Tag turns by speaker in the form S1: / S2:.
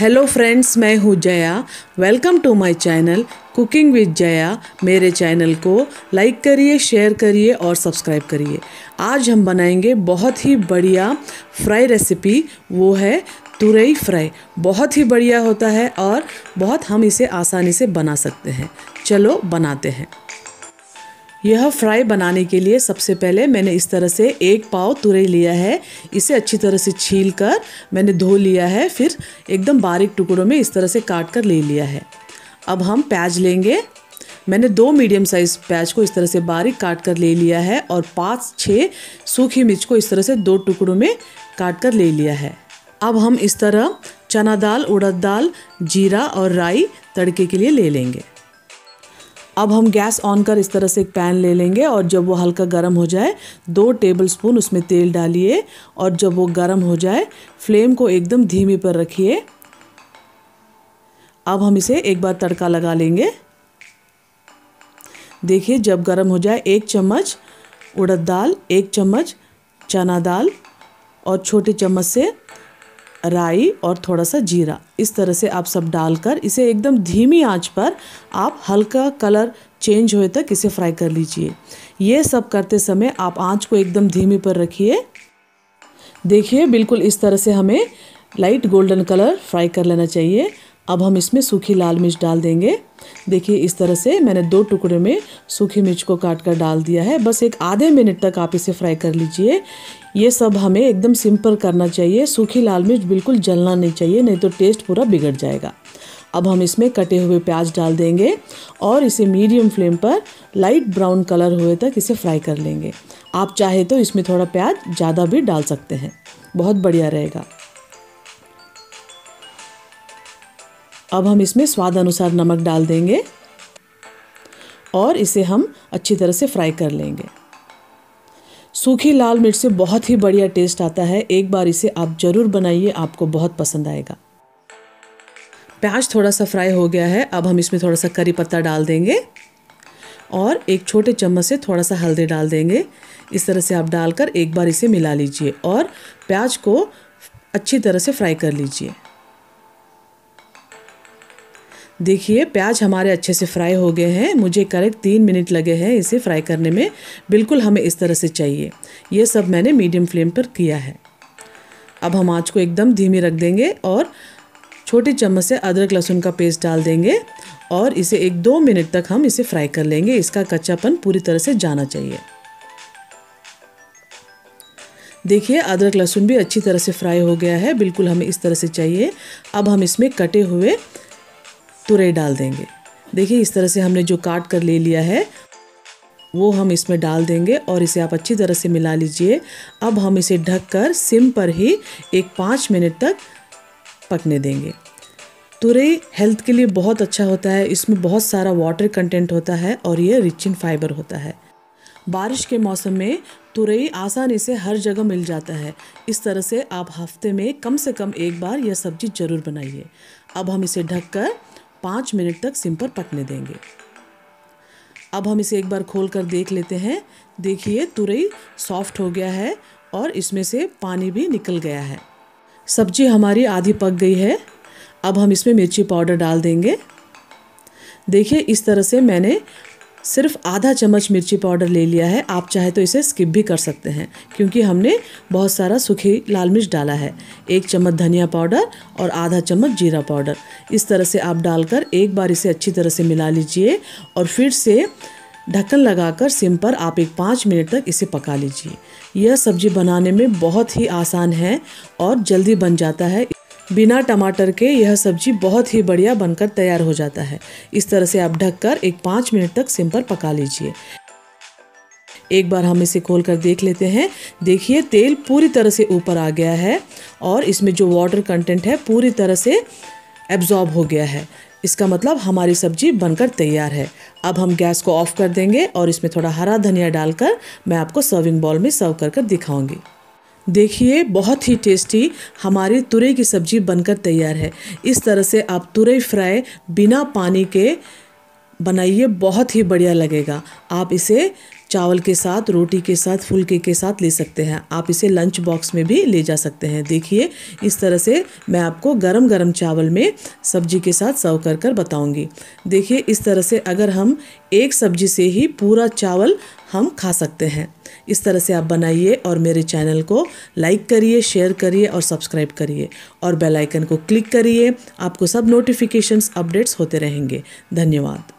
S1: Hello friends मैं हूँ Jaya. Welcome to my channel cooking with Jaya. मेरे channel को लाइक करिए शेयर करिए और सब्सक्राइब करिए। आज हम बनाएँगे बहुत ही बढ़िया फ्राई रेसिपी वो है तुरई फ्राई बहुत ही बढ़िया होता है और बहुत हम इसे आसानी से बना सकते हैं। चलो बनाते हैं। यह फ्राई बनाने के लिए सबसे पहले मैंने इस तरह से एक पाव तुरई लिया है। इसे अच्छी तरह से छील कर मैंने धो लिया है, फिर एकदम बारीक टुकड़ों में इस तरह से काट कर ले लिया है। अब हम प्याज लेंगे। मैंने दो मीडियम साइज़ प्याज को इस तरह से बारीक काट कर ले लिया है और पाँच छः सूखी मिर्च को इस तरह से दो टुकड़ों में काट कर ले लिया है। अब हम इस तरह चना दाल, उड़द दाल, जीरा और राई तड़के के लिए ले लेंगे। अब हम गैस ऑन कर इस तरह से एक पैन ले लेंगे और जब वो हल्का गर्म हो जाए, दो टेबल स्पून उसमें तेल डालिए और जब वो गर्म हो जाए फ्लेम को एकदम धीमी पर रखिए। अब हम इसे एक बार तड़का लगा लेंगे। देखिए, जब गर्म हो जाए, एक चम्मच उड़द दाल, एक चम्मच चना दाल और छोटे चम्मच से राई और थोड़ा सा जीरा। इस तरह से आप सब डालकर इसे एकदम धीमी आँच पर आप हल्का कलर चेंज होए तक इसे फ्राई कर लीजिए। ये सब करते समय आप आँच को एकदम धीमी पर रखिए। देखिए, बिल्कुल इस तरह से हमें लाइट गोल्डन कलर फ्राई कर लेना चाहिए। अब हम इसमें सूखी लाल मिर्च डाल देंगे। देखिए, इस तरह से मैंने दो टुकड़े में सूखी मिर्च को काट कर डाल दिया है। बस एक आधे मिनट तक आप इसे फ्राई कर लीजिए। ये सब हमें एकदम सिंपल करना चाहिए। सूखी लाल मिर्च बिल्कुल जलना नहीं चाहिए, नहीं तो टेस्ट पूरा बिगड़ जाएगा। अब हम इसमें कटे हुए प्याज डाल देंगे और इसे मीडियम फ्लेम पर लाइट ब्राउन कलर हुए तक इसे फ्राई कर लेंगे। आप चाहे तो इसमें थोड़ा प्याज ज़्यादा भी डाल सकते हैं। बहुत बढ़िया रहेगा। अब हम इसमें स्वाद अनुसार नमक डाल देंगे और इसे हम अच्छी तरह से फ्राई कर लेंगे। सूखी लाल मिर्च से बहुत ही बढ़िया टेस्ट आता है। एक बार इसे आप ज़रूर बनाइए, आपको बहुत पसंद आएगा। प्याज थोड़ा सा फ्राई हो गया है। अब हम इसमें थोड़ा सा करी पत्ता डाल देंगे और एक छोटे चम्मच से थोड़ा सा हल्दी डाल देंगे। इस तरह से आप डालकर एक बार इसे मिला लीजिए और प्याज को अच्छी तरह से फ्राई कर लीजिए। देखिए, प्याज हमारे अच्छे से फ्राई हो गए हैं। मुझे करेक्ट तीन मिनट लगे हैं इसे फ्राई करने में। बिल्कुल हमें इस तरह से चाहिए। ये सब मैंने मीडियम फ्लेम पर किया है। अब हम आँच को एकदम धीमी रख देंगे और छोटी चम्मच से अदरक लहसुन का पेस्ट डाल देंगे और इसे एक दो मिनट तक हम इसे फ्राई कर लेंगे। इसका कच्चापन पूरी तरह से जाना चाहिए। देखिए, अदरक लहसुन भी अच्छी तरह से फ्राई हो गया है। बिल्कुल हमें इस तरह से चाहिए। अब हम इसमें कटे हुए तुरई डाल देंगे। देखिए, इस तरह से हमने जो काट कर ले लिया है, वो हम इसमें डाल देंगे और इसे आप अच्छी तरह से मिला लीजिए। अब हम इसे ढककर सिम पर ही एक पाँच मिनट तक पकने देंगे। तुरई हेल्थ के लिए बहुत अच्छा होता है। इसमें बहुत सारा वाटर कंटेंट होता है और ये रिच इन फाइबर होता है। बारिश के मौसम में तुरई आसानी से हर जगह मिल जाता है। इस तरह से आप हफ़्ते में कम से कम एक बार यह सब्ज़ी ज़रूर बनाइए। अब हम इसे ढककर पाँच मिनट तक सिम पर पकने देंगे। अब हम इसे एक बार खोल कर देख लेते हैं। देखिए, तुरई सॉफ्ट हो गया है और इसमें से पानी भी निकल गया है। सब्ज़ी हमारी आधी पक गई है। अब हम इसमें मिर्ची पाउडर डाल देंगे। देखिए, इस तरह से मैंने सिर्फ़ आधा चम्मच मिर्ची पाउडर ले लिया है। आप चाहे तो इसे स्किप भी कर सकते हैं, क्योंकि हमने बहुत सारा सूखी लाल मिर्च डाला है। एक चम्मच धनिया पाउडर और आधा चम्मच जीरा पाउडर। इस तरह से आप डालकर एक बार इसे अच्छी तरह से मिला लीजिए और फिर से ढक्कन लगाकर सिम पर आप एक पाँच मिनट तक इसे पका लीजिए। यह सब्ज़ी बनाने में बहुत ही आसान है और जल्दी बन जाता है। बिना टमाटर के यह सब्ज़ी बहुत ही बढ़िया बनकर तैयार हो जाता है। इस तरह से आप ढककर एक पाँच मिनट तक सिम पर पका लीजिए। एक बार हम इसे खोल कर देख लेते हैं। देखिए, तेल पूरी तरह से ऊपर आ गया है और इसमें जो वाटर कंटेंट है, पूरी तरह से एब्जॉर्ब हो गया है। इसका मतलब हमारी सब्ज़ी बनकर तैयार है। अब हम गैस को ऑफ़ कर देंगे और इसमें थोड़ा हरा धनिया डालकर मैं आपको सर्विंग बॉल में सर्व कर कर दिखाऊँगी। देखिए, बहुत ही टेस्टी हमारी तुरई की सब्ज़ी बनकर तैयार है। इस तरह से आप तुरई फ्राई बिना पानी के बनाइए, बहुत ही बढ़िया लगेगा। आप इसे चावल के साथ, रोटी के साथ, फुलके के साथ ले सकते हैं। आप इसे लंच बॉक्स में भी ले जा सकते हैं। देखिए, इस तरह से मैं आपको गरम गरम चावल में सब्ज़ी के साथ सर्व कर कर बताऊँगी। देखिए, इस तरह से अगर हम एक सब्ज़ी से ही पूरा चावल हम खा सकते हैं। इस तरह से आप बनाइए और मेरे चैनल को लाइक करिए, शेयर करिए और सब्सक्राइब करिए। और बेल आइकन को क्लिक करिए। आपको सब नोटिफिकेशंस अपडेट्स होते रहेंगे। धन्यवाद।